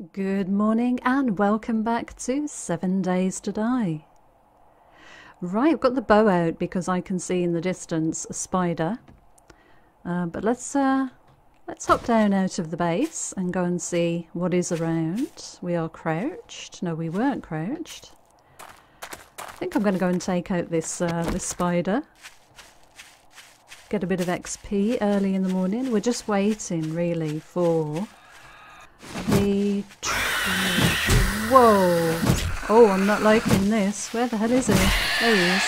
Good morning and welcome back to Seven Days to Die. Right, I've got the bow out because I can see in the distance a spider. Uh, but let's uh, let's hop down out of the base and go and see what is around. We are crouched. No, we weren't crouched. I think I'm going to go and take out this uh, this spider. Get a bit of XP early in the morning. We're just waiting really for the... Whoa! Oh, I'm not liking this. Where the hell is he? There he is.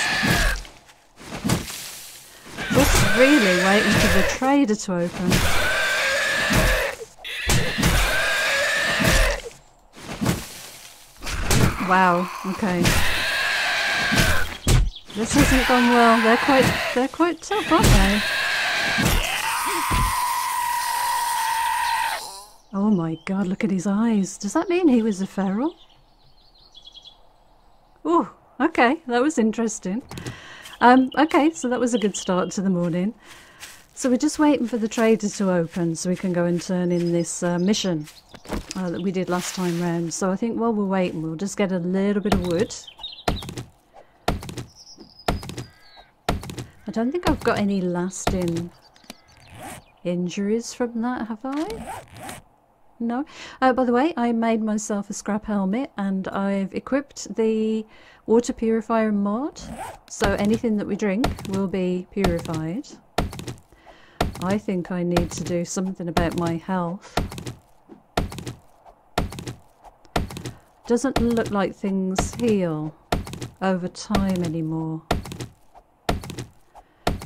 Just really waiting for the trader to open. Wow, okay. This hasn't gone well. They're quite they're quite tough, aren't they? Oh my god, look at his eyes. Does that mean he was a feral? Oh, okay, that was interesting. Um, okay, so that was a good start to the morning. So we're just waiting for the trader to open so we can go and turn in this uh, mission uh, that we did last time round. So I think while we're waiting, we'll just get a little bit of wood. I don't think I've got any lasting injuries from that, have I? No. Uh, by the way, I made myself a scrap helmet and I've equipped the water purifier mod. So anything that we drink will be purified. I think I need to do something about my health. Doesn't look like things heal over time anymore.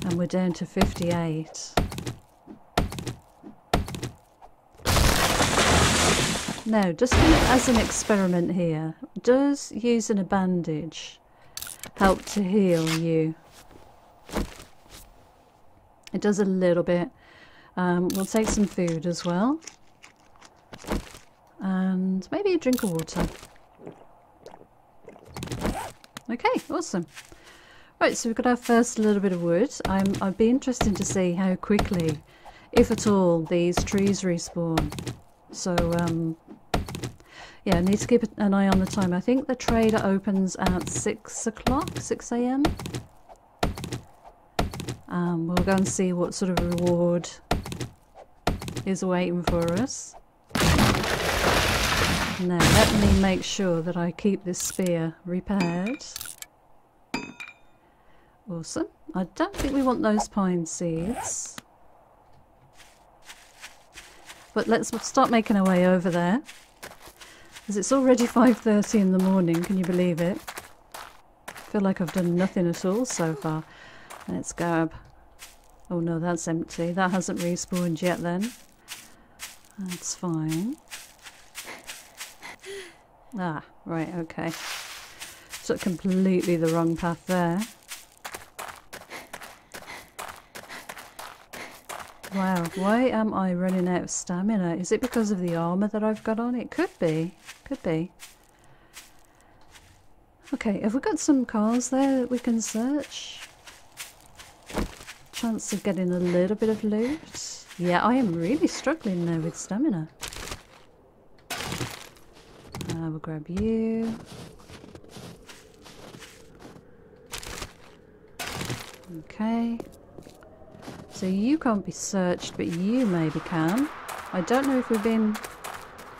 And we're down to 58. Now, just as an experiment here, does using a bandage help to heal you? It does a little bit. Um, we'll take some food as well. And maybe a drink of water. Okay, awesome. Right, so we've got our first little bit of wood. I'm, I'd be interested to see how quickly, if at all, these trees respawn. So, um, yeah, need to keep an eye on the time. I think the trader opens at 6 o'clock, 6 a.m. Um, we'll go and see what sort of reward is waiting for us. Now, let me make sure that I keep this spear repaired. Awesome. I don't think we want those pine seeds. But let's start making our way over there. Because it's already 5.30 in the morning, can you believe it? I feel like I've done nothing at all so far. Let's grab... Oh no, that's empty. That hasn't respawned yet then. That's fine. Ah, right, okay. So completely the wrong path there. Wow, why am I running out of stamina? Is it because of the armour that I've got on? It could be. Could be. Okay, have we got some cars there that we can search? Chance of getting a little bit of loot? Yeah, I am really struggling there with stamina. Uh, we'll grab you. Okay. So you can't be searched, but you maybe can. I don't know if we've been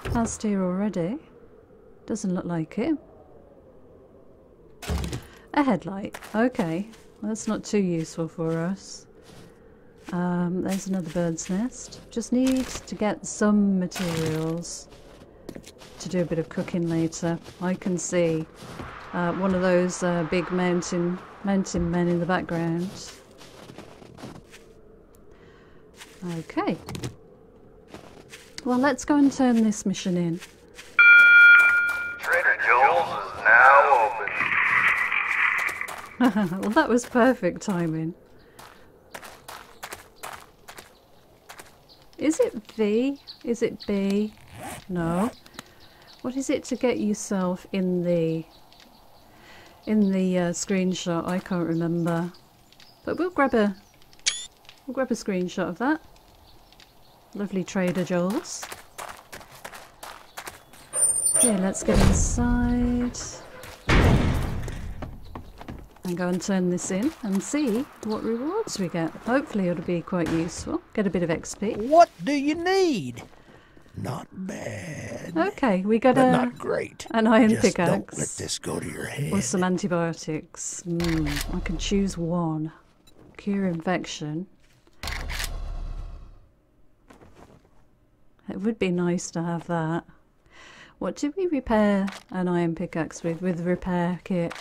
past here already. Doesn't look like it. A headlight. Okay. Well, that's not too useful for us. Um, there's another bird's nest. Just need to get some materials to do a bit of cooking later. I can see uh, one of those uh, big mountain mountain men in the background. Okay. Well, let's go and turn this mission in. Trader Joel's is now open. well, that was perfect timing. Is it V? Is it B? No. What is it to get yourself in the in the uh, screenshot? I can't remember. But we'll grab a we'll grab a screenshot of that. Lovely Trader Joel's. Okay, let's get inside. And go and turn this in and see what rewards we get. Hopefully it'll be quite useful. Get a bit of XP. What do you need? Not bad. Okay, we got a, not great. an iron Just pickaxe. don't let this go to your head. Or some antibiotics. Hmm, I can choose one. Cure infection. It would be nice to have that. What did we repair an iron pickaxe with? With repair kit.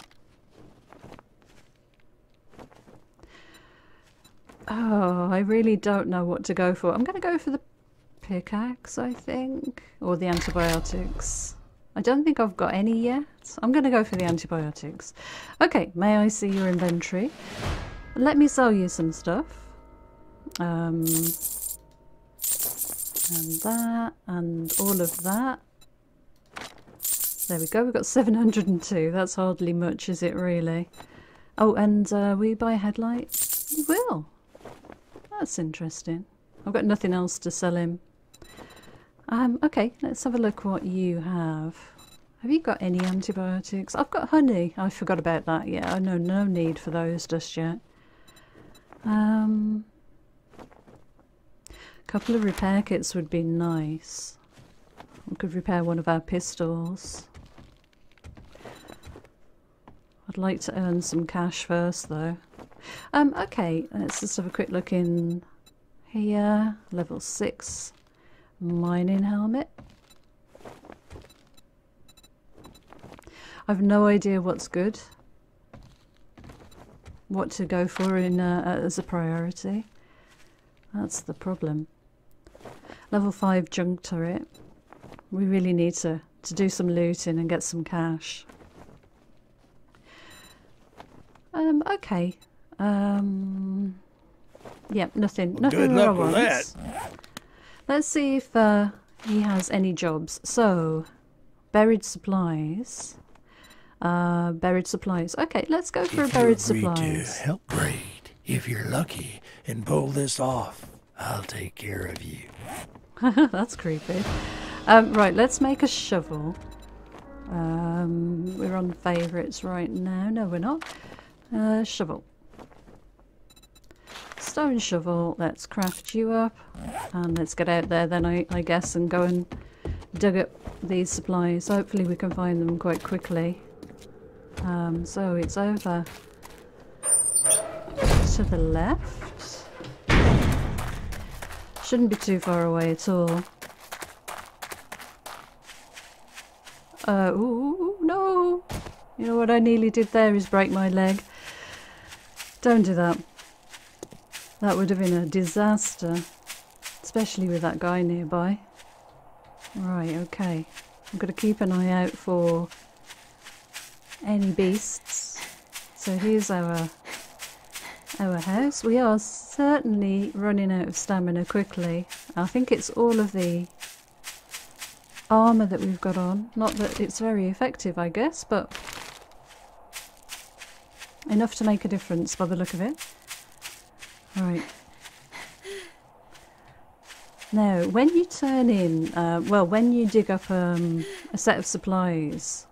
Oh, I really don't know what to go for. I'm going to go for the pickaxe, I think. Or the antibiotics. I don't think I've got any yet. I'm going to go for the antibiotics. Okay, may I see your inventory? Let me sell you some stuff. Um, and that, and all of that. There we go, we've got 702. That's hardly much, is it really? Oh, and uh, you buy a headlight? You will. That's interesting. I've got nothing else to sell him. Um, okay, let's have a look what you have. Have you got any antibiotics? I've got honey. I forgot about that. Yeah, I know no need for those just yet. Um, couple of repair kits would be nice. We could repair one of our pistols. I'd like to earn some cash first though. Um, okay, let's just have a quick look in here. Level 6 mining helmet. I've no idea what's good. What to go for in uh, as a priority. That's the problem. Level 5 junk turret. We really need to, to do some looting and get some cash. Um, okay. Um, yeah, nothing. Well, nothing good luck with that. Let's see if uh, he has any jobs. So, buried supplies. Uh, buried supplies. Okay, let's go for a If buried supplies. to help, great. If you're lucky and pull this off, I'll take care of you. That's creepy. Um, right, let's make a shovel. Um, we're on favourites right now. No, we're not. Uh, shovel. Stone shovel. Let's craft you up. And let's get out there then, I, I guess, and go and dig up these supplies. Hopefully we can find them quite quickly. Um, so it's over to the left. Shouldn't be too far away at all. Uh, ooh, no! You know what I nearly did there is break my leg. Don't do that. That would have been a disaster. Especially with that guy nearby. Right, okay. I've got to keep an eye out for any beasts. So here's our our house. We are certainly running out of stamina quickly. I think it's all of the armour that we've got on. Not that it's very effective, I guess, but enough to make a difference by the look of it. Right. Now, when you turn in, uh, well, when you dig up um, a set of supplies,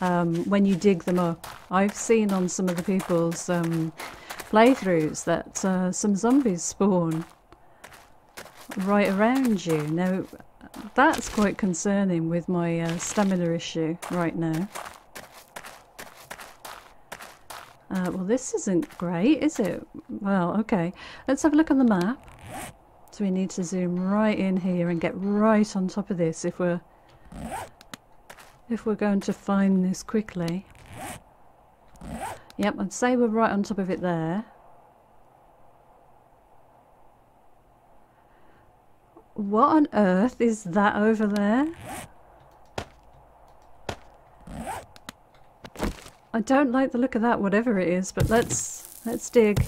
um, when you dig them up, I've seen on some of the people's um, playthroughs that uh, some zombies spawn right around you. Now, that's quite concerning with my uh, stamina issue right now. Uh, well, this isn't great, is it? Well, okay. Let's have a look on the map. So we need to zoom right in here and get right on top of this if we're if we're going to find this quickly. Yep, I'd say we're right on top of it there. What on earth is that over there? I don't like the look of that, whatever it is, but let's let's dig.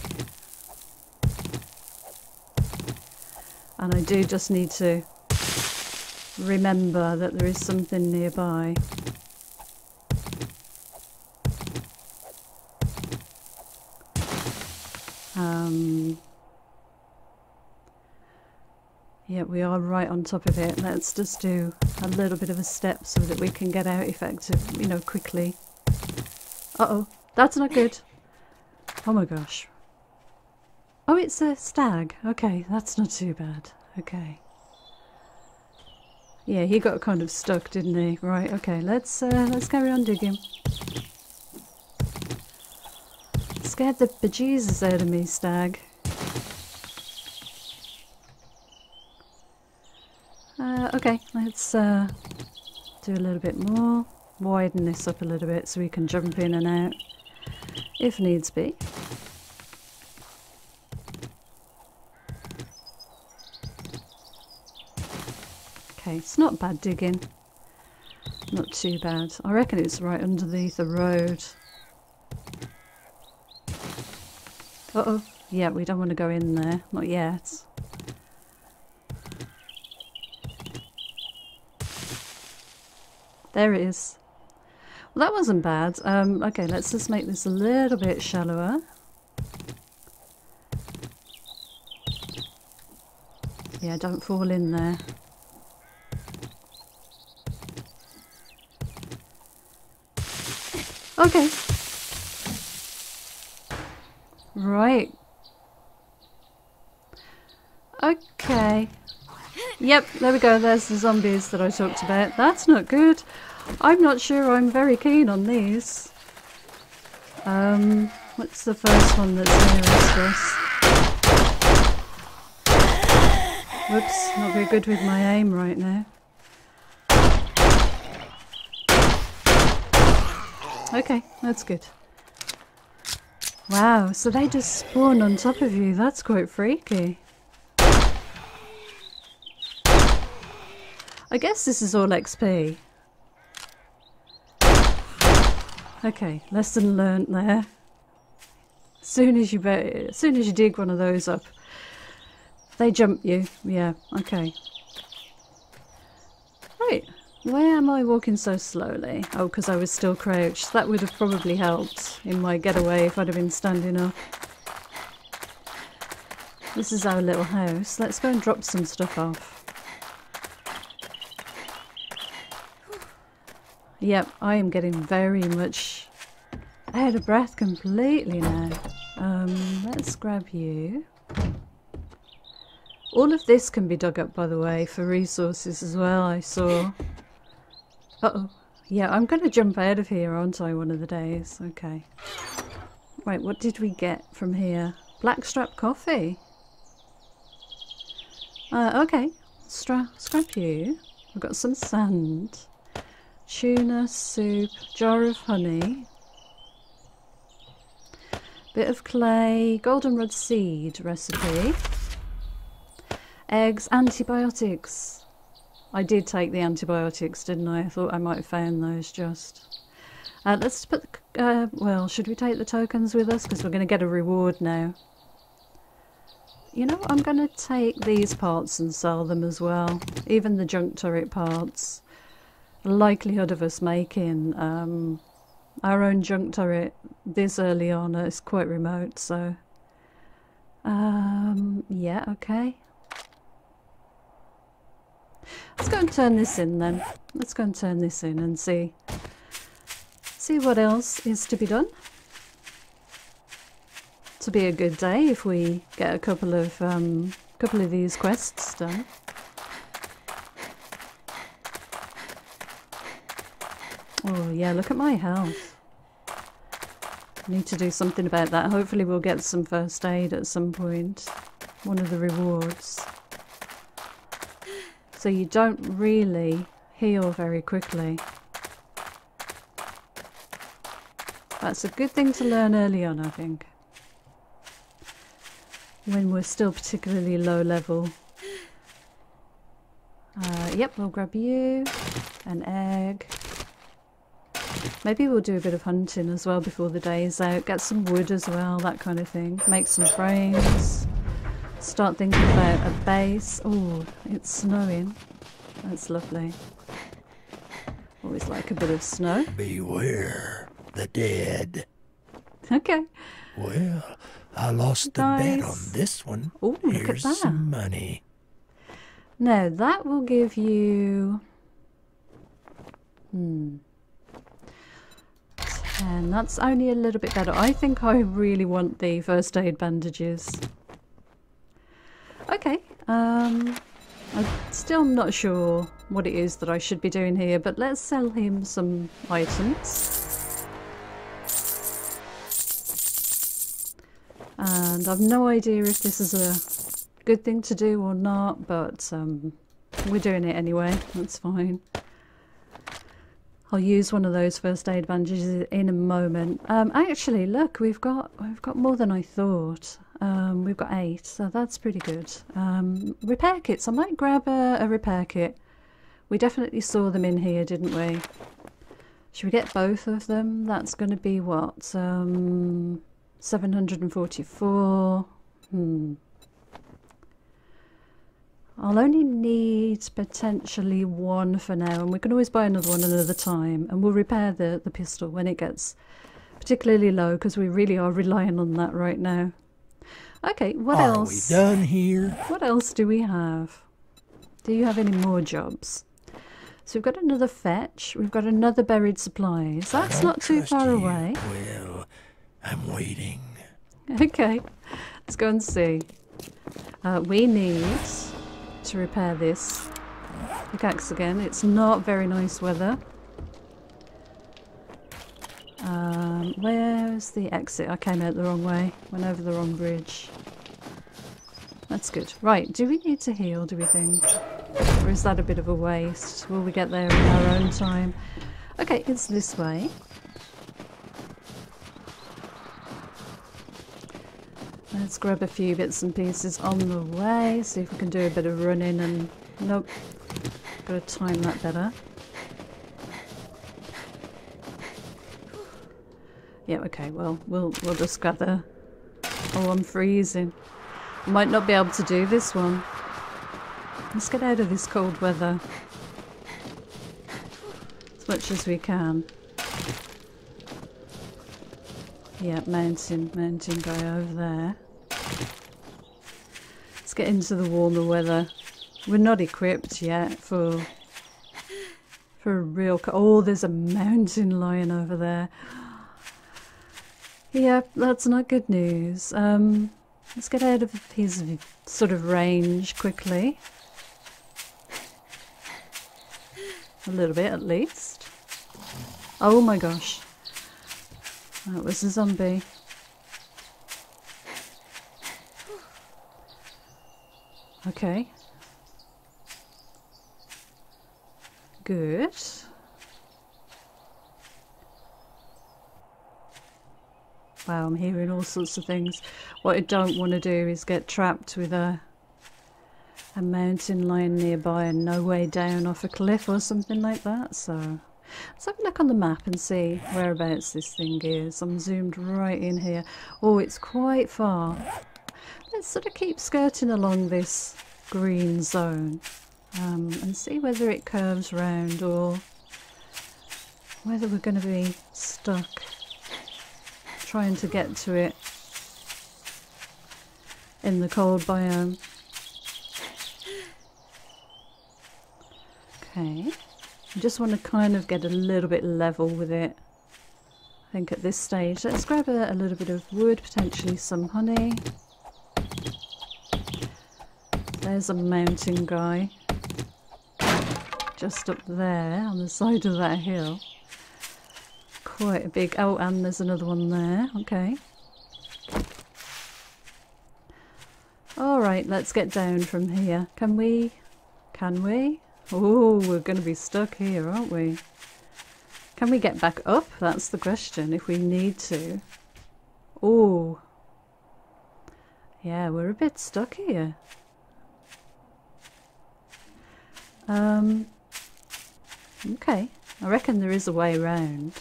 And I do just need to remember that there is something nearby. Um, Yeah, we are right on top of it. Let's just do a little bit of a step so that we can get out effective, you know, quickly. Uh-oh, that's not good. Oh my gosh. Oh, it's a stag. Okay, that's not too bad. Okay. Yeah, he got kind of stuck, didn't he? Right, okay, let's uh, let's carry on digging. Scared the bejesus out of me, stag. Uh, okay, let's uh, do a little bit more. Widen this up a little bit so we can jump in and out if needs be. Okay, it's not bad digging. Not too bad. I reckon it's right underneath the road. Uh-oh. Yeah, we don't want to go in there. Not yet. There it is. Well, that wasn't bad. Um, okay, let's just make this a little bit shallower. Yeah, don't fall in there. Okay. Right. Okay. Yep, there we go. There's the zombies that I talked about. That's not good. I'm not sure I'm very keen on these. Um, what's the first one that's nearest us? Whoops, not very good with my aim right now. Okay, that's good. Wow, so they just spawn on top of you. That's quite freaky. I guess this is all XP. Okay, lesson learnt there. Soon as you as soon as you dig one of those up, they jump you. Yeah, okay. Where am I walking so slowly? Oh, because I was still crouched. That would have probably helped in my getaway if I'd have been standing up. This is our little house. Let's go and drop some stuff off. Yep, I am getting very much out of breath completely now. Um, let's grab you. All of this can be dug up, by the way, for resources as well, I saw. Uh-oh. Yeah, I'm going to jump out of here, aren't I, one of the days? Okay. Right, what did we get from here? Blackstrap coffee. Uh, okay. Stra scrap you. I've got some sand tuna soup, jar of honey, bit of clay, goldenrod seed recipe, eggs, antibiotics. I did take the antibiotics, didn't I? I thought I might have found those just. Uh, let's put, uh, well, should we take the tokens with us? Because we're going to get a reward now. You know, I'm going to take these parts and sell them as well. Even the junk turret parts likelihood of us making um, our own junk turret this early on is quite remote, so um, yeah, okay. Let's go and turn this in then. Let's go and turn this in and see see what else is to be done. To be a good day if we get a couple of um, couple of these quests done. Oh yeah, look at my health. Need to do something about that. Hopefully we'll get some first aid at some point. One of the rewards. So you don't really heal very quickly. That's a good thing to learn early on, I think. When we're still particularly low level. Uh, yep, we'll grab you. An egg. Maybe we'll do a bit of hunting as well before the day is out. Get some wood as well, that kind of thing. Make some frames. Start thinking about a base. Oh, it's snowing. That's lovely. Always like a bit of snow. Beware the dead. Okay. Well, I lost the bet on this one. Oh, look Here's at that. some money. Now that will give you. Hmm. 10. That's only a little bit better. I think I really want the first aid bandages. Okay. Um, I'm still not sure what it is that I should be doing here, but let's sell him some items. And I've no idea if this is a good thing to do or not, but um, we're doing it anyway. That's fine. I'll use one of those first aid bandages in a moment. Um, actually, look, we've got we've got more than I thought. Um, we've got eight, so that's pretty good. Um, repair kits. I might grab a, a repair kit. We definitely saw them in here, didn't we? Should we get both of them? That's going to be what? Um, 744. Hmm. I'll only need potentially one for now, and we can always buy another one another time, and we'll repair the, the pistol when it gets particularly low, because we really are relying on that right now. Okay, what are else? we done here? What else do we have? Do you have any more jobs? So we've got another fetch. We've got another buried supplies. That's not too far away. Well, I'm waiting. Okay, let's go and see. Uh, we need to repair this pickaxe again. It's not very nice weather. Um, where's the exit? I came out the wrong way. Went over the wrong bridge. That's good. Right, do we need to heal, do we think? Or is that a bit of a waste? Will we get there in our own time? Okay, it's this way. Let's grab a few bits and pieces on the way, see if we can do a bit of running and... Nope. Gotta time that better. Yeah, okay, well, we'll, we'll just gather... Oh, I'm freezing. Might not be able to do this one. Let's get out of this cold weather. As much as we can. Yeah, mountain, mountain guy over there. Let's get into the warmer weather. We're not equipped yet for for a real. Oh, there's a mountain lion over there. Yep, that's not good news. Um, let's get out of his sort of range quickly. A little bit, at least. Oh my gosh. That was a zombie. Okay. Good. Wow, I'm hearing all sorts of things. What I don't want to do is get trapped with a a mountain lion nearby and no way down off a cliff or something like that. So let's have a look on the map and see whereabouts this thing is. I'm zoomed right in here. Oh, it's quite far. Let's sort of keep skirting along this green zone um, and see whether it curves round or whether we're going to be stuck trying to get to it in the cold biome. Okay, I just want to kind of get a little bit level with it. I think at this stage, let's grab a, a little bit of wood, potentially some honey. There's a mountain guy just up there on the side of that hill. Quite a big. Oh, and there's another one there. Okay. All right, let's get down from here. Can we? Can we? Oh, we're going to be stuck here, aren't we? Can we get back up? That's the question, if we need to. Oh. Yeah, we're a bit stuck here. Um, okay, I reckon there is a way around.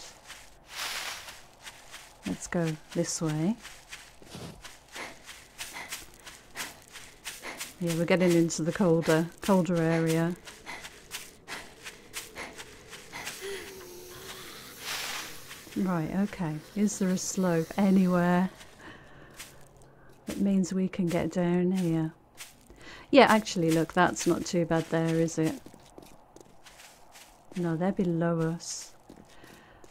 Go this way. Yeah, we're getting into the colder, colder area. Right, okay. Is there a slope anywhere? It means we can get down here. Yeah, actually, look, that's not too bad there, is it? No, they're below us.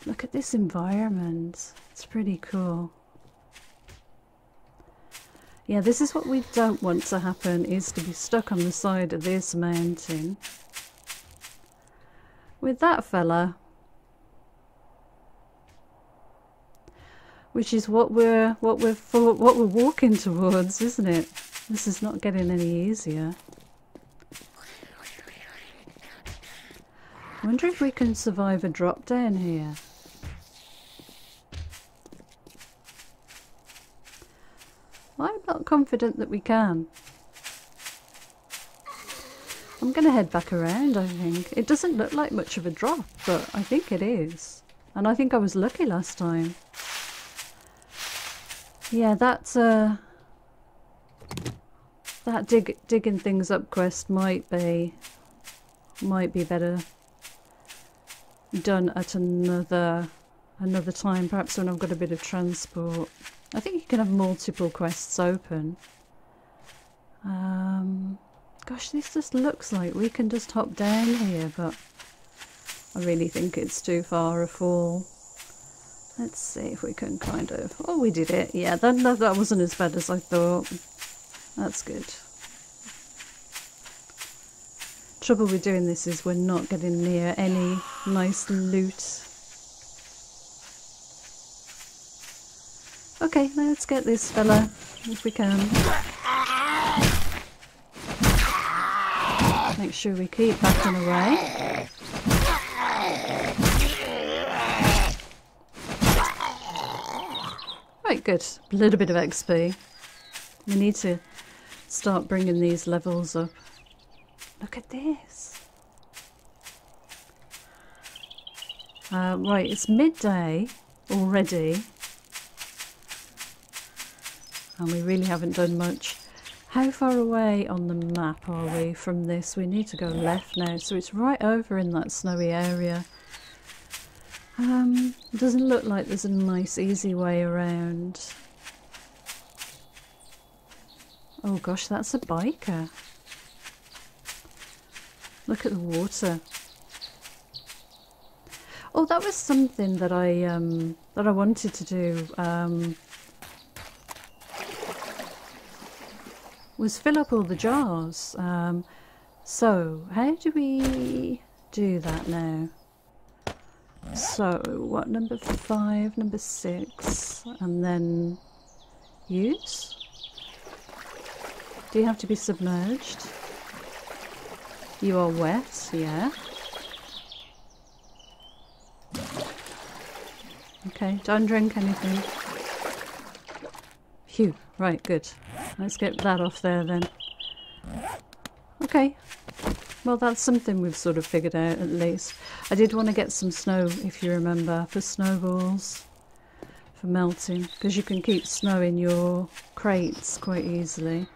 Look at this environment. It's pretty cool. Yeah, this is what we don't want to happen, is to be stuck on the side of this mountain. With that fella. Which is what we're what we're for, what we're walking towards, isn't it? This is not getting any easier. I wonder if we can survive a drop down here. I'm not confident that we can. I'm going to head back around, I think. It doesn't look like much of a drop, but I think it is. And I think I was lucky last time. Yeah, that's uh that dig digging things up quest might be might be better done at another another time, perhaps when I've got a bit of transport. I think you can have multiple quests open. Um, gosh, this just looks like we can just hop down here, but I really think it's too far a fall. Let's see if we can kind of... Oh, we did it. Yeah, that, that, that wasn't as bad as I thought. That's good. Trouble with doing this is we're not getting near any nice loot. Okay, let's get this fella, if we can. Make sure we keep backing away. Right, good. A little bit of XP. We need to start bringing these levels up. Look at this. Uh, right, it's midday already. And we really haven't done much. How far away on the map are we from this? We need to go left now. So it's right over in that snowy area. Um, doesn't look like there's a nice easy way around. Oh gosh, that's a biker. Look at the water. Oh, that was something that I um, that I wanted to do. Um, was fill up all the jars. Um, so how do we do that now? So, what, number five, number six, and then use? Do you have to be submerged? You are wet, yeah. Okay, don't drink anything. Phew, right, good. Let's get that off there then. Okay, well, that's something we've sort of figured out at least. I did want to get some snow, if you remember, for snowballs, for melting, because you can keep snow in your crates quite easily.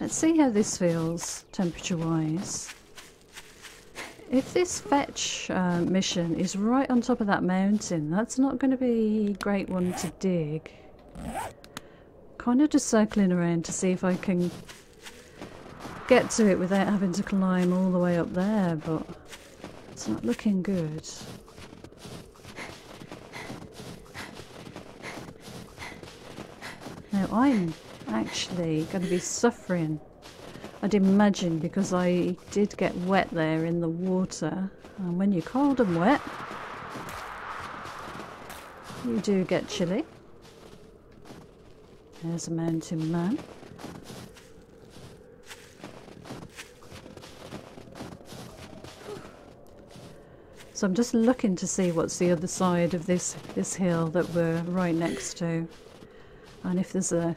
Let's see how this feels, temperature-wise. If this fetch uh, mission is right on top of that mountain, that's not going to be a great one to dig. Kind of just circling around to see if I can get to it without having to climb all the way up there, but it's not looking good. Now I'm actually going to be suffering, I'd imagine, because I did get wet there in the water. And when you're cold and wet, you do get chilly. There's a mountain man. So I'm just looking to see what's the other side of this, this hill that we're right next to. And if there's a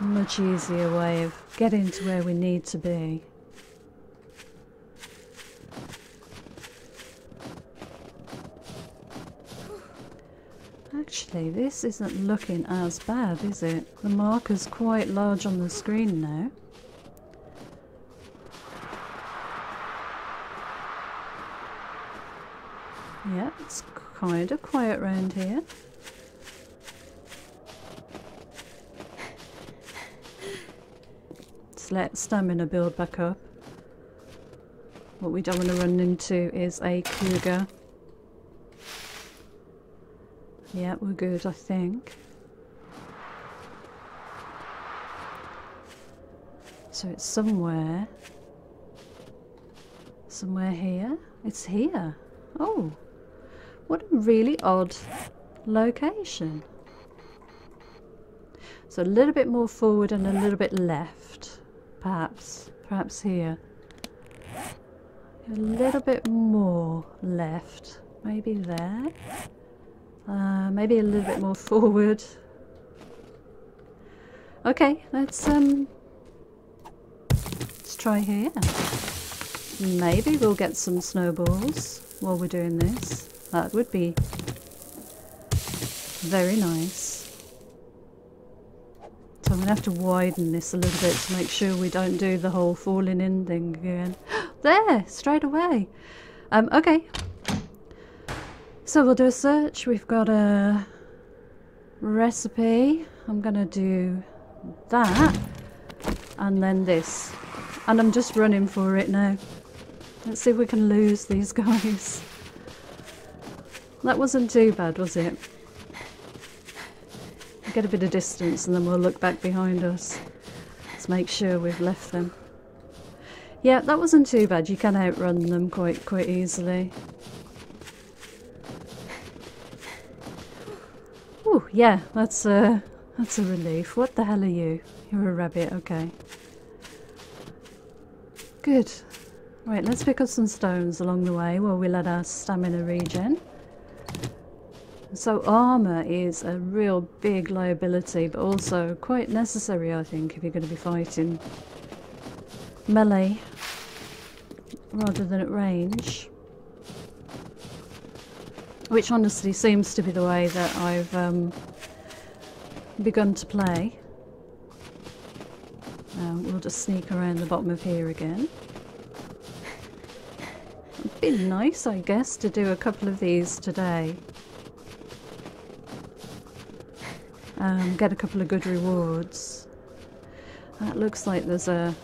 much easier way of getting to where we need to be. Actually, this isn't looking as bad, is it? The marker's quite large on the screen now. Yeah, it's kind of quiet around here. Let's let stamina build back up. What we don't want to run into is a cougar. Yeah, we're good, I think. So it's somewhere. Somewhere here. It's here. Oh, what a really odd location. So a little bit more forward and a little bit left, perhaps. Perhaps here. A little bit more left. Maybe there. Uh, maybe a little bit more forward. Okay, let's um, let's try here. Maybe we'll get some snowballs while we're doing this. That would be very nice. So I'm going to have to widen this a little bit to make sure we don't do the whole falling in thing again. there! Straight away! Um, okay. So we'll do a search. We've got a recipe. I'm going to do that. And then this. And I'm just running for it now. Let's see if we can lose these guys. That wasn't too bad, was it? Get a bit of distance and then we'll look back behind us. Let's make sure we've left them. Yeah, that wasn't too bad. You can outrun them quite quite easily. Yeah, that's a, that's a relief. What the hell are you? You're a rabbit, okay. Good. Right, let's pick up some stones along the way while we let our stamina regen. So armour is a real big liability, but also quite necessary, I think, if you're going to be fighting melee rather than at range. Which honestly seems to be the way that I've um, begun to play. Um, we'll just sneak around the bottom of here again. It'd be nice, I guess, to do a couple of these today. Um, get a couple of good rewards. That looks like there's a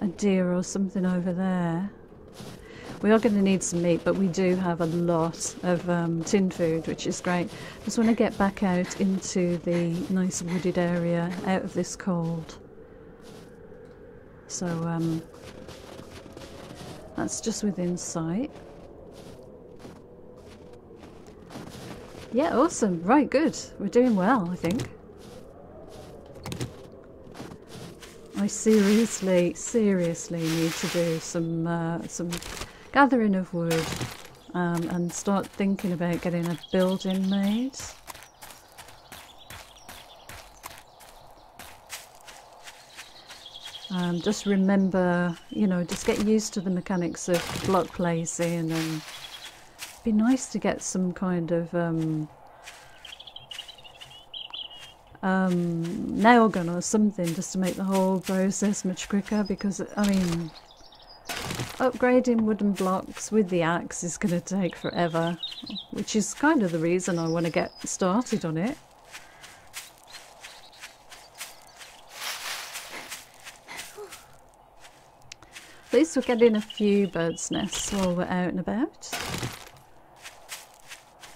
a deer or something over there. We are going to need some meat, but we do have a lot of um, tin food, which is great. Just want to get back out into the nice wooded area, out of this cold. So um, that's just within sight. Yeah, awesome. Right, good. We're doing well, I think. I seriously, seriously need to do some uh, some gathering of wood um, and start thinking about getting a building made. Um, just remember, you know, just get used to the mechanics of block placing and be nice to get some kind of um, um, nail gun or something just to make the whole process much quicker because, I mean, upgrading wooden blocks with the axe is going to take forever, which is kind of the reason I want to get started on it. At least we're getting a few bird's nests while we're out and about.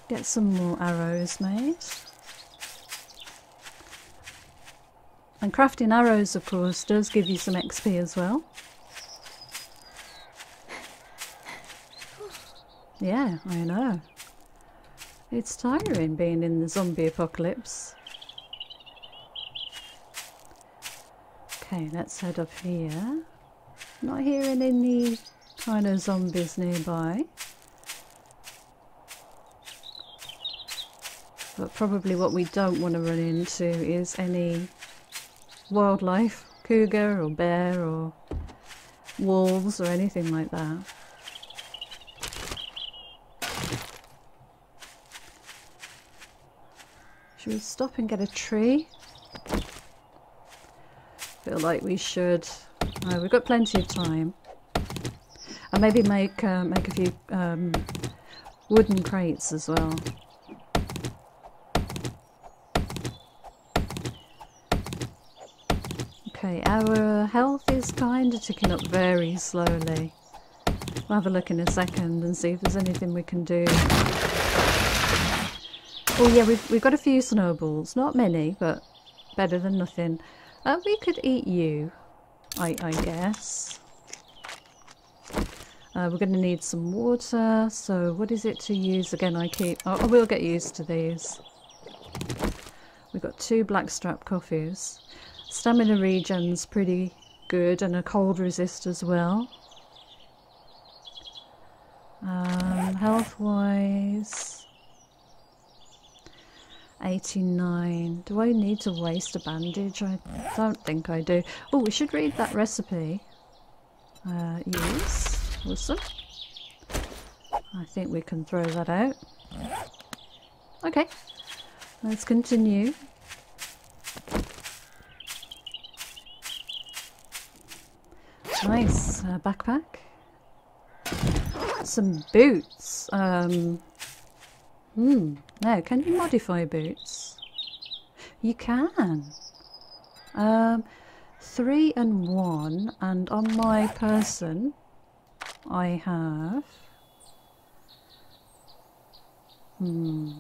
Get some more arrows made. And crafting arrows, of course, does give you some XP as well. Yeah, I know. It's tiring being in the zombie apocalypse. Okay, let's head up here. Not hearing any kind of zombies nearby. But probably what we don't want to run into is any wildlife, cougar or bear or wolves or anything like that. Should we stop and get a tree? Feel like we should. We've got plenty of time. And maybe make uh, make a few um, wooden crates as well. Okay, our health is kind of ticking up very slowly. We'll have a look in a second and see if there's anything we can do. Oh yeah, we've, we've got a few snowballs. Not many, but better than nothing. Uh, we could eat you, I, I guess. Uh, we're going to need some water, so what is it to use? Again, I keep... Oh, I will get used to these. We've got two blackstrap coffees. Stamina regen's pretty good and a cold resist as well. Um, health wise, 89. Do I need to waste a bandage? I don't think I do. Oh, we should read that recipe. Uh, yes, awesome. I think we can throw that out. Okay, let's continue. Nice uh, backpack some boots. Um, hmm. No, can you modify boots? You can. Um, three and one, and on my person, I have. Hmm.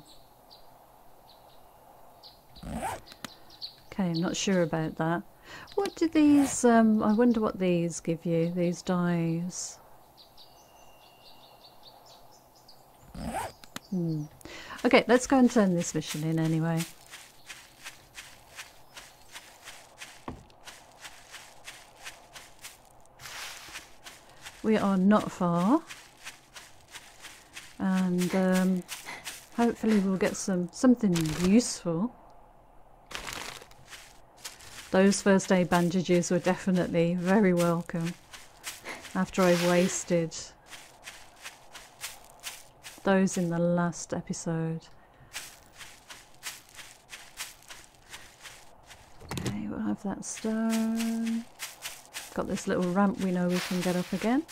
Okay, I'm not sure about that. What do these, um, I wonder what these give you, these dyes. Hmm. Okay, let's go and turn this mission in anyway. We are not far. And um, hopefully we'll get some something useful. Those first aid bandages were definitely very welcome after I wasted those in the last episode. Okay, we'll have that stone. Got this little ramp we know we can get up again.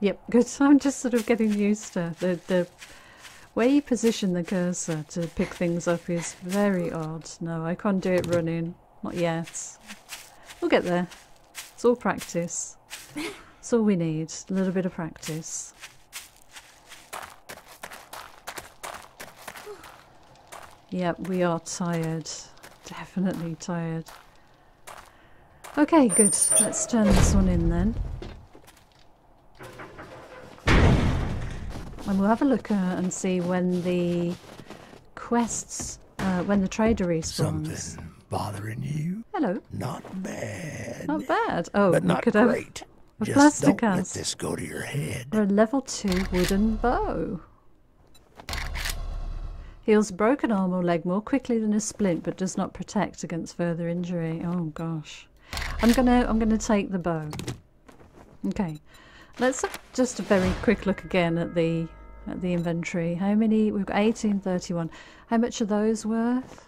Yep, good. I'm just sort of getting used to the the where you position the cursor to pick things up is very odd. No, I can't do it running. Not yet. We'll get there. It's all practice. It's all we need. A little bit of practice. Yep, we are tired. Definitely tired. Okay, good. Let's turn this one in then. And we'll have a look uh, and see when the quests, uh, when the trader respawns. Something bothering you? Hello. Not bad. Not bad. Oh, but not great. a Just don't let this go to your head. or a level 2 wooden bow. Heals broken arm or leg more quickly than a splint but does not protect against further injury. Oh gosh. I'm gonna I'm gonna take the bow. Okay. Let's have just a very quick look again at the at the inventory. How many we've got 1831. How much are those worth?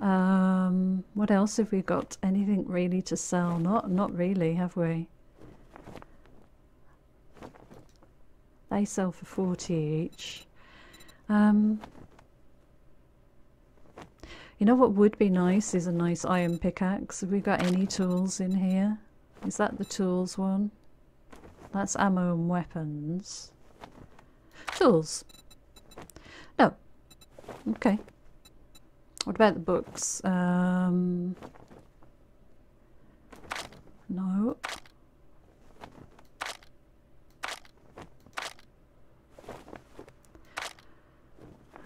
Um, what else have we got? Anything really to sell? Not, not really, have we? They sell for forty each. Um, you know what would be nice is a nice iron pickaxe. Have we got any tools in here? Is that the tools one? That's ammo and weapons. Tools. No. Okay. What about the books? Um, no.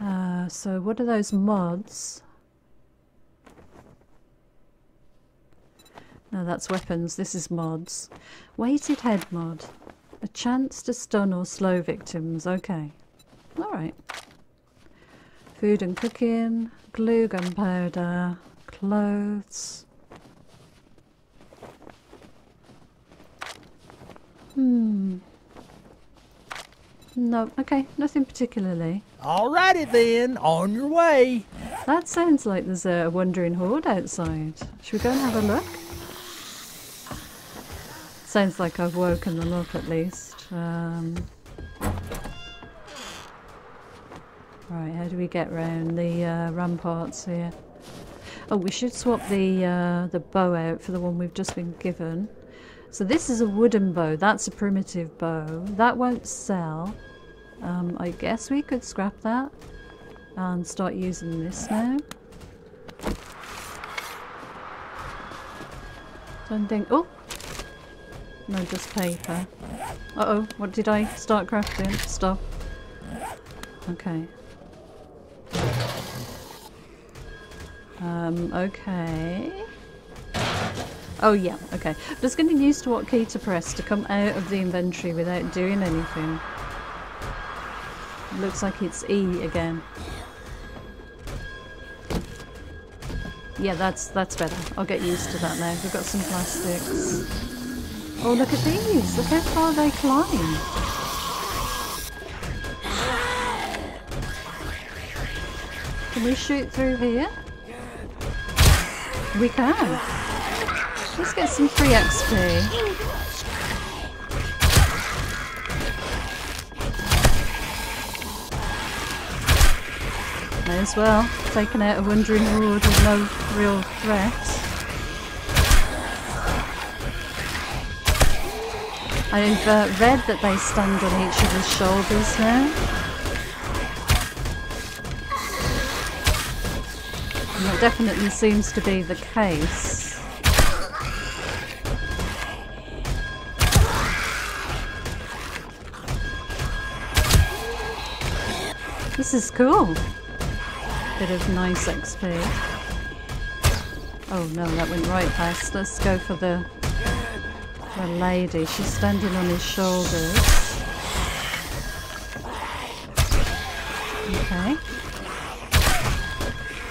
Uh, so what are those mods? No, that's weapons. This is mods. Weighted head mod. A chance to stun or slow victims. Okay. Alright. Food and cooking. Glue, gunpowder. Clothes. Hmm. No, okay, nothing particularly. Alrighty then, on your way. That sounds like there's a wandering horde outside. Should we go and have a look? Sounds like I've woken them up at least. Um, right, how do we get round the uh, ramparts here? Oh, we should swap the uh, the bow out for the one we've just been given. So this is a wooden bow. That's a primitive bow. That won't sell. Um, I guess we could scrap that and start using this now. Don't think. Oh, no, just paper. Uh oh, what did I start crafting? Stop. Okay. Um, okay. Oh yeah, okay. I'm Just getting used to what key to press to come out of the inventory without doing anything. looks like it's E again. Yeah, that's that's better. I'll get used to that now. We've got some plastics. Oh, look at these! Look how far they climb! Can we shoot through here? We can. Let's get some free XP. May as well. Taking out a wandering horde with no real threat. I've uh, read that they stand on each other's shoulders now. Definitely seems to be the case. This is cool. Bit of nice XP. Oh no, that went right past. Let's go for the, the lady. She's standing on his shoulders. Okay.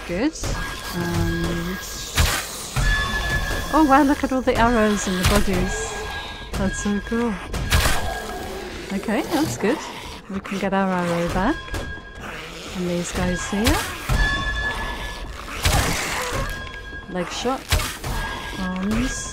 Good. And... Oh wow, look at all the arrows and the bodies. That's so cool. Okay, that's good. We can get our arrow back. And these guys here. Leg shot. Arms.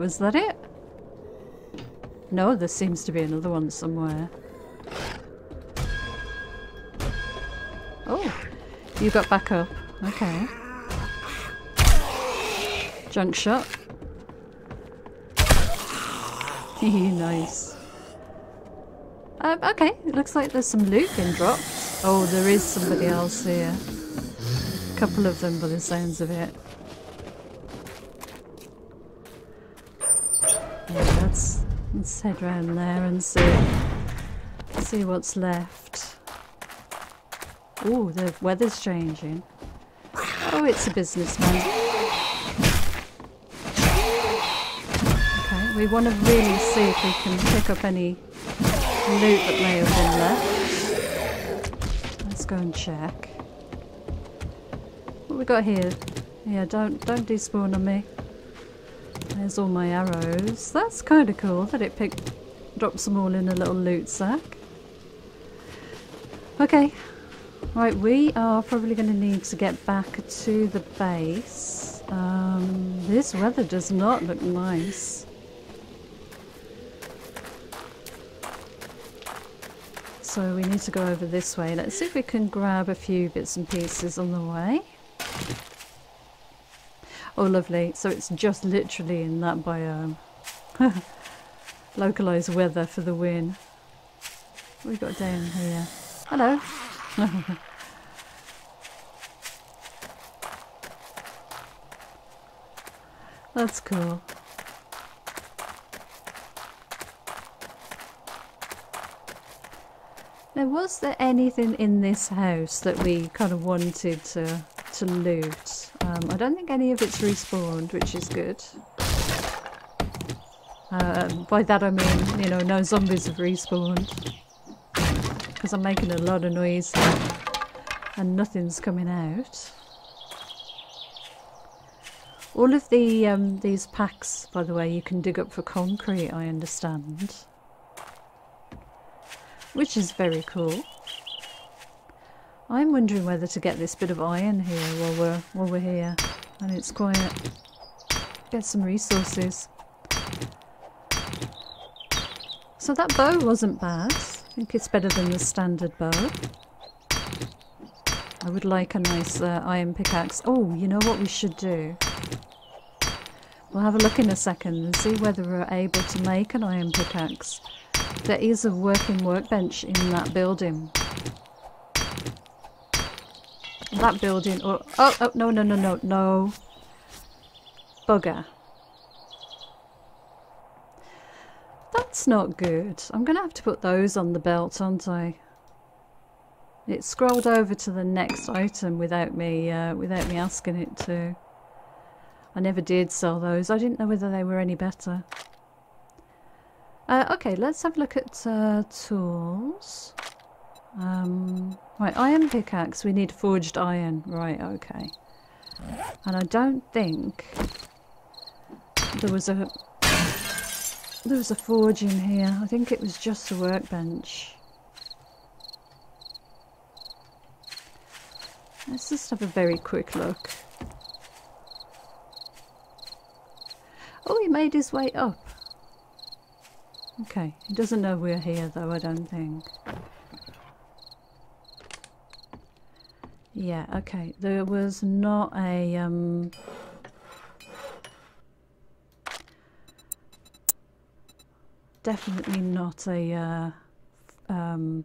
Was that it? No, there seems to be another one somewhere. Oh, you got back up. Okay. Junk shot. nice. Um, okay, it looks like there's some loot being dropped. Oh, there is somebody else here. A couple of them by the sounds of it. Yeah, let's, head round there and see, see what's left. Oh, the weather's changing. Oh, it's a businessman. Okay, we want to really see if we can pick up any loot that may have been left. Let's go and check. What we got here? Yeah, don't don't despawn on me. There's all my arrows. That's kind of cool that it picked, drops them all in a little loot sack. Okay, Right, we are probably going to need to get back to the base. Um, this weather does not look nice. So we need to go over this way. Let's see if we can grab a few bits and pieces on the way. Oh lovely, so it's just literally in that biome. Localised weather for the win. We got down here? Hello. That's cool. Now, was there anything in this house that we kind of wanted to to loot? Um, I don't think any of it's respawned, which is good. Uh, by that I mean, you know, no zombies have respawned because I'm making a lot of noise and nothing's coming out. All of the um, these packs, by the way, you can dig up for concrete. I understand, which is very cool. I'm wondering whether to get this bit of iron here while we're while we're here, and it's quiet. Get some resources. So that bow wasn't bad. I think it's better than the standard bow. I would like a nice uh, iron pickaxe. Oh, you know what we should do? We'll have a look in a second and see whether we're able to make an iron pickaxe. There is a working workbench in that building. That building, or oh, oh, no, no, no, no, no. Bugger. That's not good. I'm going to have to put those on the belt, aren't I? It scrolled over to the next item without me, uh, without me asking it to. I never did sell those. I didn't know whether they were any better. Uh, okay, let's have a look at uh, tools. Um, right, iron pickaxe. We need forged iron. Right, okay. And I don't think there was a there was a forge in here. I think it was just a workbench. Let's just have a very quick look. Oh, he made his way up. Okay, he doesn't know we're here though, I don't think. Yeah, okay. There was not a um definitely not a uh, um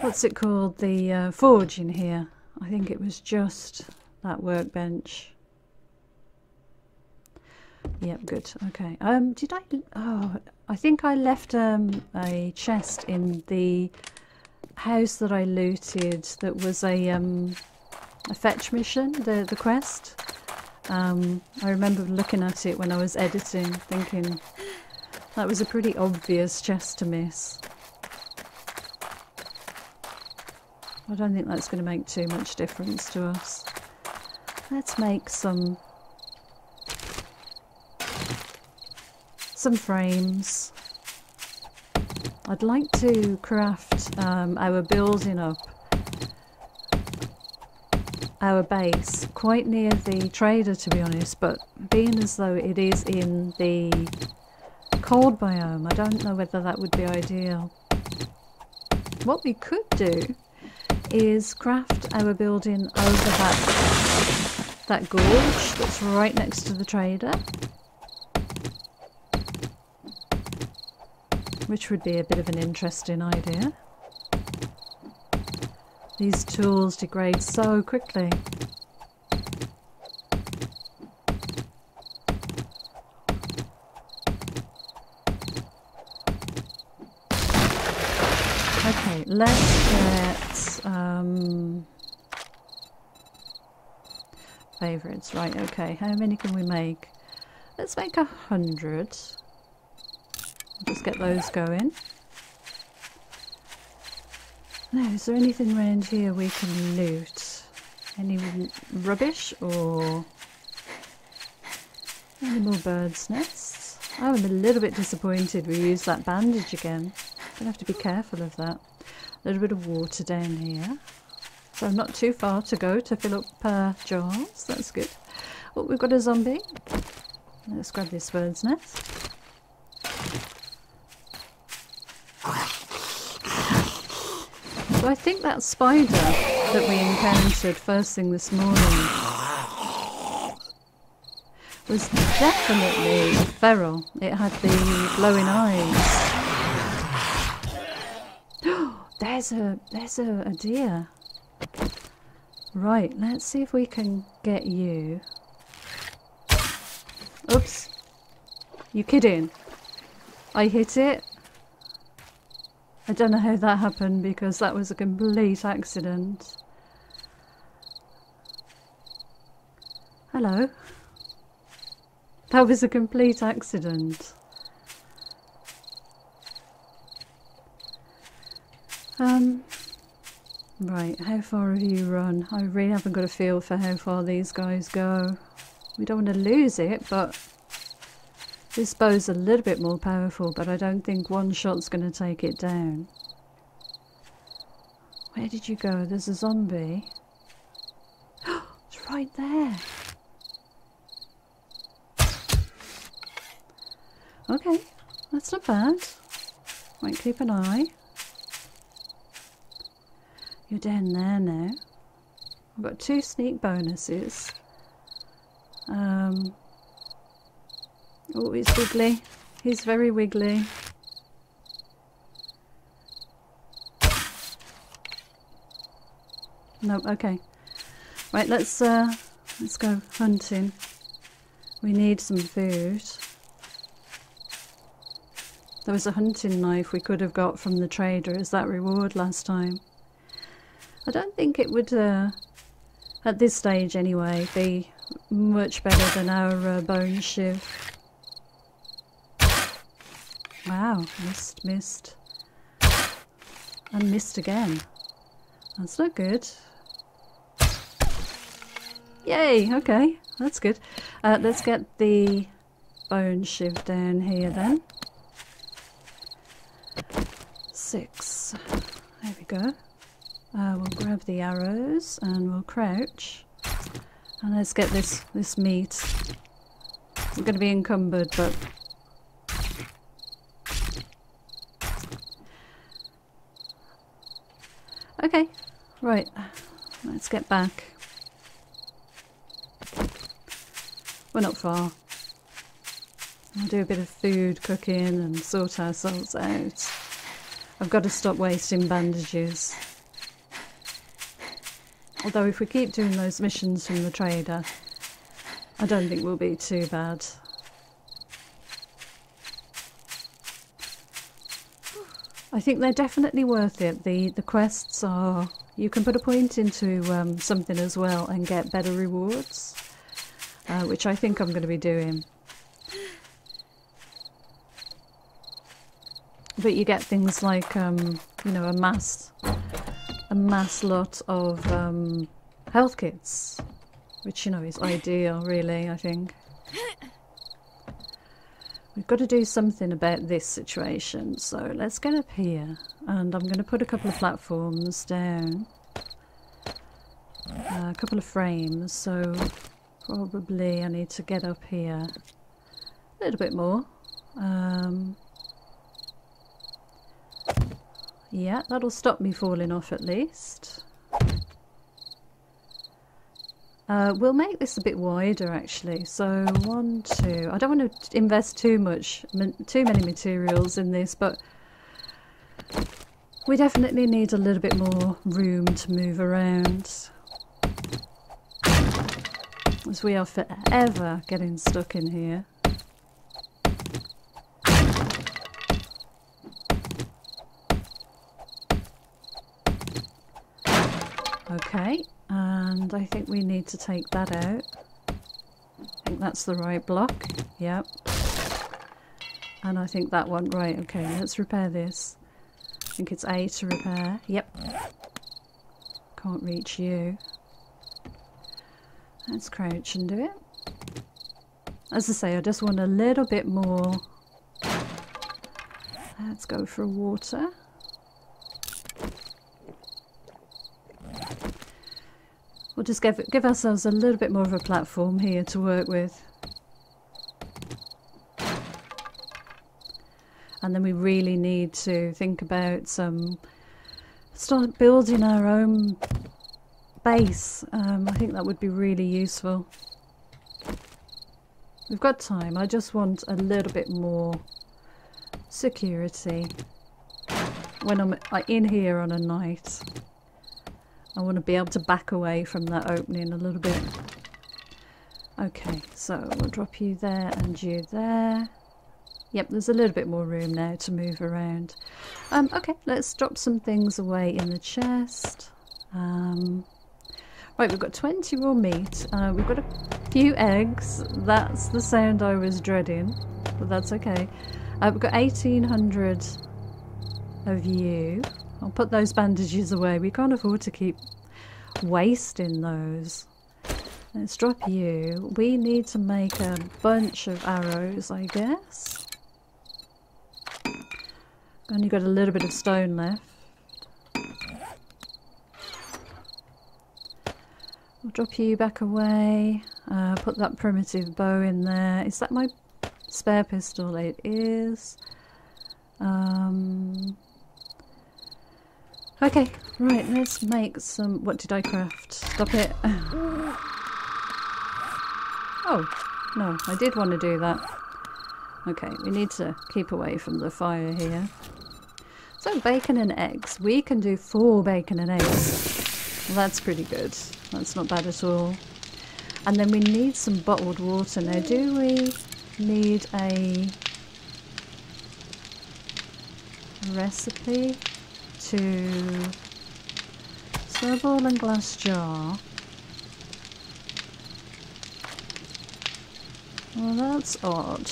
what's it called? The uh, forge in here. I think it was just that workbench. Yep, good. Okay. Um, did I? Oh, I think I left um, a chest in the house that I looted. That was a um, a fetch mission. The the quest. Um, I remember looking at it when I was editing, thinking that was a pretty obvious chest to miss. I don't think that's going to make too much difference to us. Let's make some some frames. I'd like to craft um, our building up, our base, quite near the trader to be honest, but being as though it is in the cold biome, I don't know whether that would be ideal. What we could do is craft our building over that, that gorge that's right next to the trader. Which would be a bit of an interesting idea. These tools degrade so quickly. Okay, let's get um, favorites. Right, okay. How many can we make? Let's make a hundred. Just get those going. Now, is there anything around here we can loot? Any rubbish or any more birds' nests? I'm a little bit disappointed we used that bandage again. Gonna have to be careful of that. A little bit of water down here. So not too far to go to fill up uh, jars. That's good. Oh, we've got a zombie. Let's grab this bird's nest. So I think that spider that we encountered first thing this morning was definitely feral. It had the glowing eyes. there's a there's a, a deer. Right, let's see if we can get you. Oops. You kidding? I hit it I don't know how that happened because that was a complete accident. Hello. That was a complete accident. Um, right, how far have you run? I really haven't got a feel for how far these guys go. we don't want to lose it, but this bow's a little bit more powerful, but I don't think one shot's going to take it down. Where did you go? There's a zombie. it's right there. Okay, that's not bad. Might keep an eye. You're down there now. I've got two sneak bonuses. Um, oh, he's wiggly. He's very wiggly. No, okay. Right, let's uh, let's go hunting. We need some food. There was a hunting knife we could have got from the trader as that reward last time. I don't think it would, uh, at this stage anyway, be much better than our uh, bone shiv. Wow, missed, missed. And missed again. That's not good. Yay, okay, that's good. Uh, let's get the bone shiv down here then six. There we go. Uh, we'll grab the arrows and we'll crouch. And let's get this, this meat. It's going to be encumbered, but... Okay, right. Let's get back. We're not far. We'll do a bit of food cooking and sort ourselves out. I've got to stop wasting bandages. Although if we keep doing those missions from the trader, I don't think we'll be too bad. I think they're definitely worth it. The the quests are you can put a point into um, something as well and get better rewards, uh, which I think I'm going to be doing. but you get things like um, you know a mass a mass lot of um, health kits, which you know is ideal, really. I think we've got to do something about this situation. So let's get up here, and I'm going to put a couple of platforms down, uh, a couple of frames. So probably I need to get up here a little bit more. Um, yeah, that'll stop me falling off at least. Uh, we'll make this a bit wider actually. So one, two. I don't want to invest too much, too many materials in this, but we definitely need a little bit more room to move around. As we are forever getting stuck in here. Okay, and I think we need to take that out. I think that's the right block. Yep. And I think that one, right, okay, let's repair this. I think it's A to repair. Yep. Can't reach you. Let's crouch and do it. As I say, I just want a little bit more. Let's go for water. Just give, give ourselves a little bit more of a platform here to work with. And then we really need to think about some... Start building our own base. Um, I think that would be really useful. We've got time. I just want a little bit more security when I'm in here on a night. I want to be able to back away from that opening a little bit. Okay, so we'll drop you there and you there. Yep, there's a little bit more room now to move around. Um, okay, let's drop some things away in the chest. Um, right, we've got 20 raw meat. Uh, we've got a few eggs. That's the sound I was dreading, but that's okay. Uh, we've got 1800 of you. I'll put those bandages away. We can't afford to keep wasting those. Let's drop you. We need to make a bunch of arrows, I guess. Only got a little bit of stone left. I'll drop you back away. Uh, put that primitive bow in there. Is that my spare pistol? It is. Um, okay, right, let's make some... What did I craft? Stop it. oh, no, I did want to do that. Okay, we need to keep away from the fire here. So bacon and eggs. We can do four bacon and eggs. That's pretty good. That's not bad at all. And then we need some bottled water. Now, do we need a recipe to snowball and glass jar? Well, that's odd.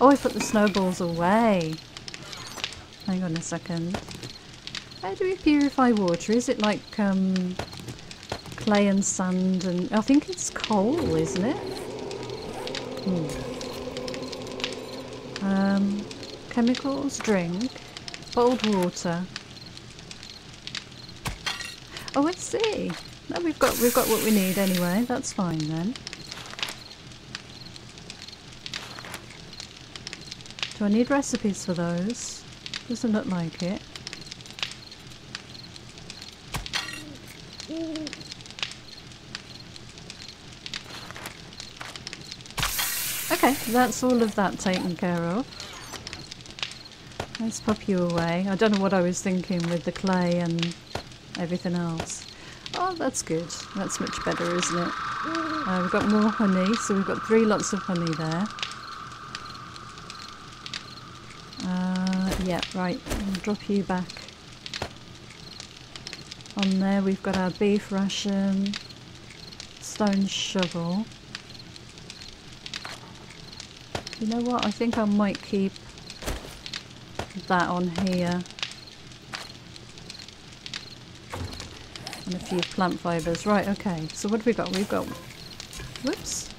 Oh, I put the snowballs away. Hang on a second. How do we purify water? Is it like um, clay and sand and... I think it's coal, isn't it? Hmm. Um, chemicals, drink, bottled water. Oh, I see. No, we've got we've got what we need anyway. That's fine then. Do I need recipes for those? Doesn't look like it. Okay, that's all of that taken care of. Let's pop you away. I don't know what I was thinking with the clay and everything else. Oh, that's good. That's much better, isn't it? Uh, we've got more honey, so we've got three lots of honey there. Yeah, right. I'll drop you back. On there we've got our beef ration, stone shovel. You know what? I think I might keep that on here. And a few plant fibres. Right, okay. So what have we got? We've got... Whoops.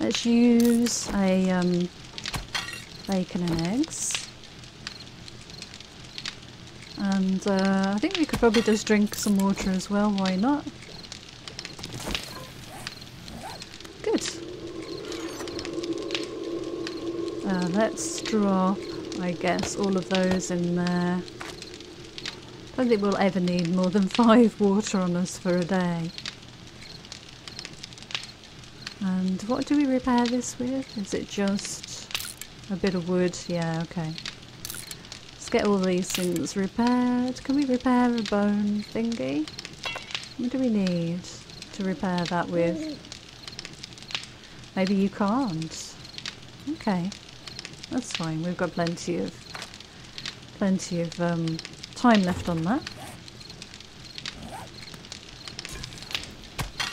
Let's use a um, bacon and eggs. And uh, I think we could probably just drink some water as well, why not? Good. Uh, let's drop, I guess, all of those in there. I don't think we'll ever need more than five water on us for a day. And what do we repair this with? Is it just a bit of wood? Yeah, okay. Let's get all these things repaired. Can we repair a bone thingy? What do we need to repair that with? Maybe you can't. Okay, that's fine. We've got plenty of plenty of um, time left on that.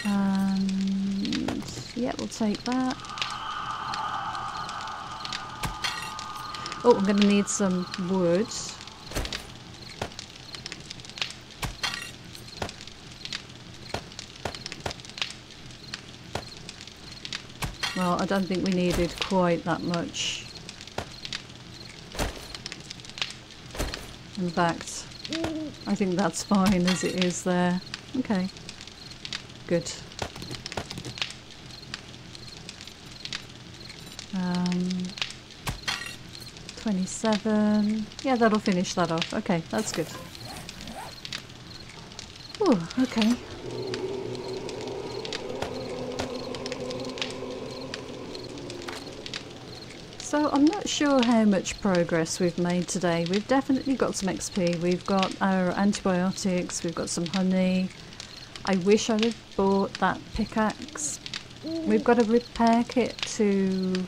And Yeah, we'll take that. Oh, I'm going to need some wood. Well, I don't think we needed quite that much. In fact, I think that's fine as it is there. Okay, good. Um, 27. Yeah, that'll finish that off. Okay, that's good. Oh, okay. So I'm not sure how much progress we've made today. We've definitely got some XP. We've got our antibiotics, we've got some honey. I wish I'd have bought that pickaxe. We've got a repair kit to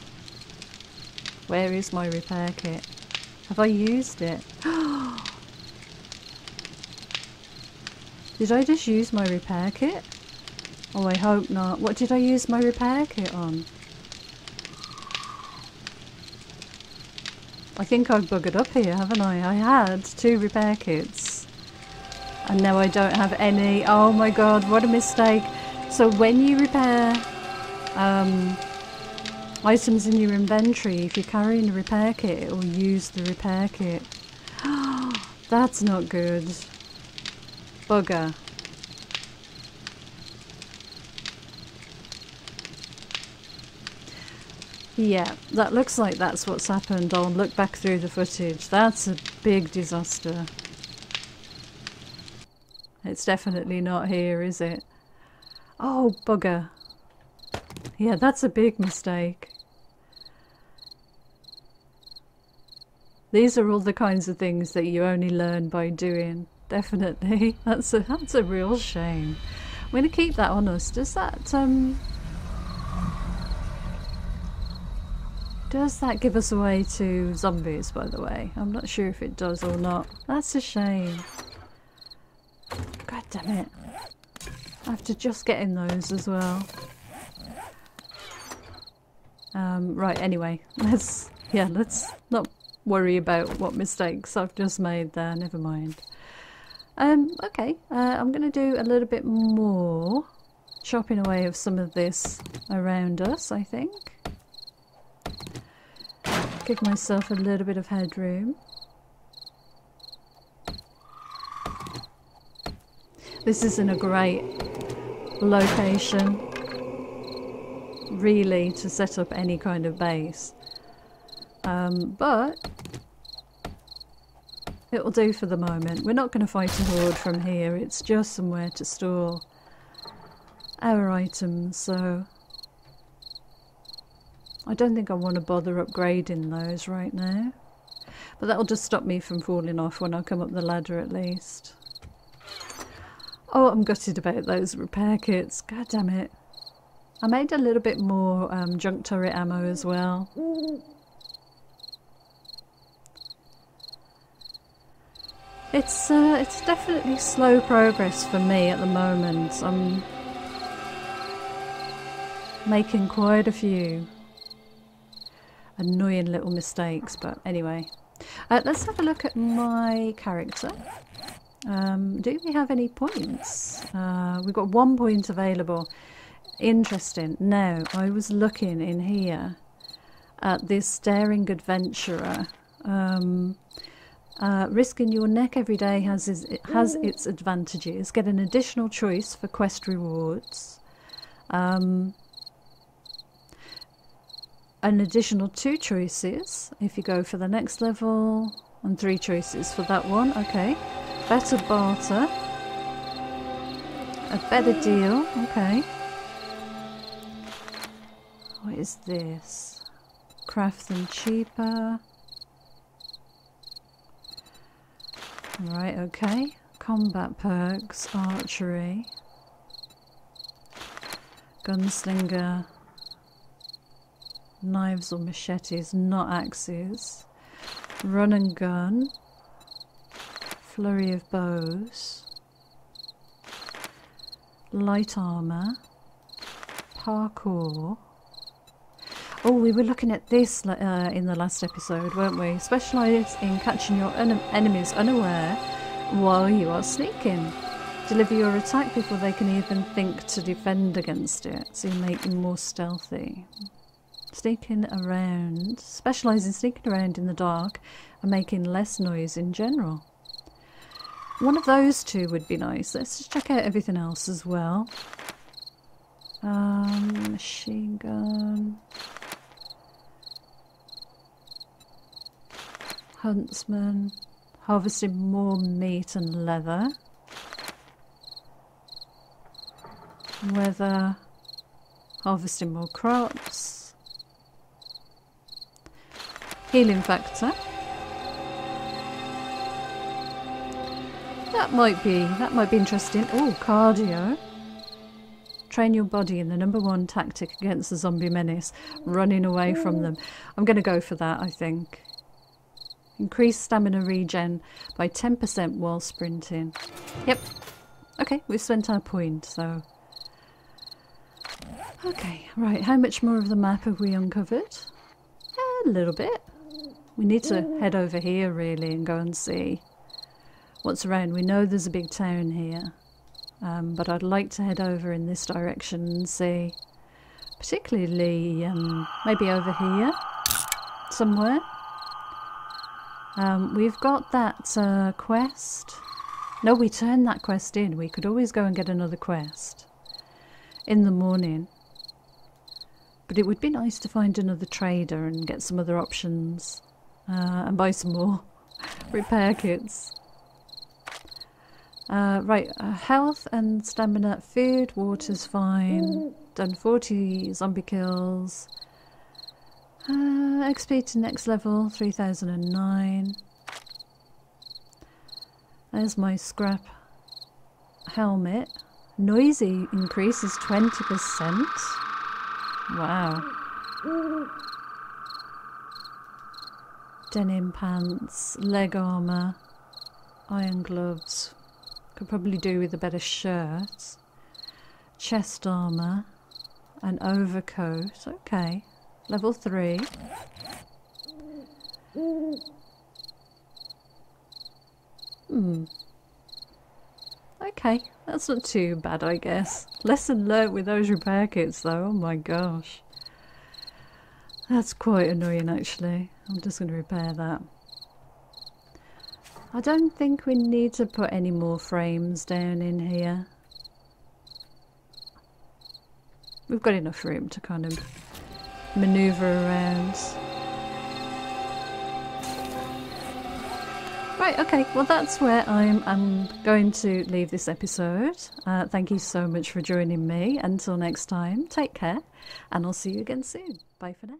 where is my repair kit? Have I used it? did I just use my repair kit? Oh, I hope not. What did I use my repair kit on? I think I've buggered up here, haven't I? I had two repair kits. And now I don't have any. Oh my god, what a mistake. So when you repair um, items in your inventory, if you're carrying a repair kit, it will use the repair kit. That's not good. Bugger. Yeah, that looks like that's what's happened. I'll look back through the footage. That's a big disaster. It's definitely not here, is it? Oh, bugger. Yeah, that's a big mistake. These are all the kinds of things that you only learn by doing. Definitely. That's a that's a real shame. I'm gonna keep that on us. Does that um Does that give us away to zombies, by the way? I'm not sure if it does or not. That's a shame. God damn it. I have to just get in those as well. Um, right, anyway, let's, yeah, let's not worry about what mistakes I've just made there, never mind. Um, okay, uh, I'm going to do a little bit more chopping away of some of this around us, I think. Give myself a little bit of headroom. This isn't a great location really to set up any kind of base. Um, but it will do for the moment. We're not going to fight a horde from here. It's just somewhere to store our items, so I don't think I want to bother upgrading those right now. But that'll just stop me from falling off when I come up the ladder at least. Oh, I'm gutted about those repair kits. God damn it. I made a little bit more um, junk turret ammo as well. It's uh, it's definitely slow progress for me at the moment. I'm making quite a few annoying little mistakes, but anyway. Uh, let's have a look at my character. Um, do we have any points? Uh, we've got one point available. Interesting. Now, I was looking in here at this daring adventurer. Um, uh, risking your neck every day has its, it has its advantages. Get an additional choice for quest rewards. Um, an additional two choices if you go for the next level, and three choices for that one. Okay. Better barter. A better deal. Okay. What is this? Craft them cheaper. Right, okay. Combat perks, archery. Gunslinger. Knives or machetes, not axes. Run and gun. Flurry of blows. Light armour. Parkour. Oh, we were looking at this uh, in the last episode, weren't we? Specialise in catching your en enemies unaware while you are sneaking. Deliver your attack before they can even think to defend against it, so you make them more stealthy. Sneaking around, specialise in sneaking around in the dark and making less noise in general. One of those two would be nice. Let's just check out everything else as well. Um, machine gun. Huntsman. Harvesting more meat and leather. Weather. Harvesting more crops. Healing factor. That might be that might be interesting. Oh, cardio. Train your body in the number one tactic against the zombie menace, running away from them. I'm going to go for that, I think. Increase stamina regen by 10% while sprinting. Yep. Okay, we've spent our point, so... Okay, right, how much more of the map have we uncovered? A little bit. We need to head over here, really, and go and see what's around. We know there's a big town here, um, but I'd like to head over in this direction and see, particularly um, maybe over here somewhere. Um, we've got that uh, quest. No, we turned that quest in. We could always go and get another quest in the morning. But it would be nice to find another trader and get some other options uh, and buy some more repair kits. Uh, right, uh, health and stamina, food, water's fine. Done 40 zombie kills. Uh, XP to next level, 3009. There's my scrap helmet. Noisy increases 20%. Wow. Denim pants, leg armour, iron gloves. Could probably do with a better shirt. Chest armour, an overcoat. Okay. Level 3. Hmm. Okay, that's not too bad, I guess. Lesson learnt with those repair kits, though. Oh my gosh. That's quite annoying, actually. I'm just going to repair that. I don't think we need to put any more frames down in here. We've got enough room to kind of maneuver around. Right, okay, well, that's where I'm, I'm going to leave this episode. Uh, thank you so much for joining me. Until next time, take care, and I'll see you again soon. Bye for now.